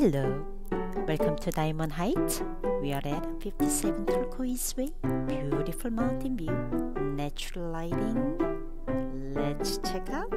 Hello, welcome to Diamond Heights. We are at 57 Turquoise Way. Beautiful mountain view, natural lighting. Let's check out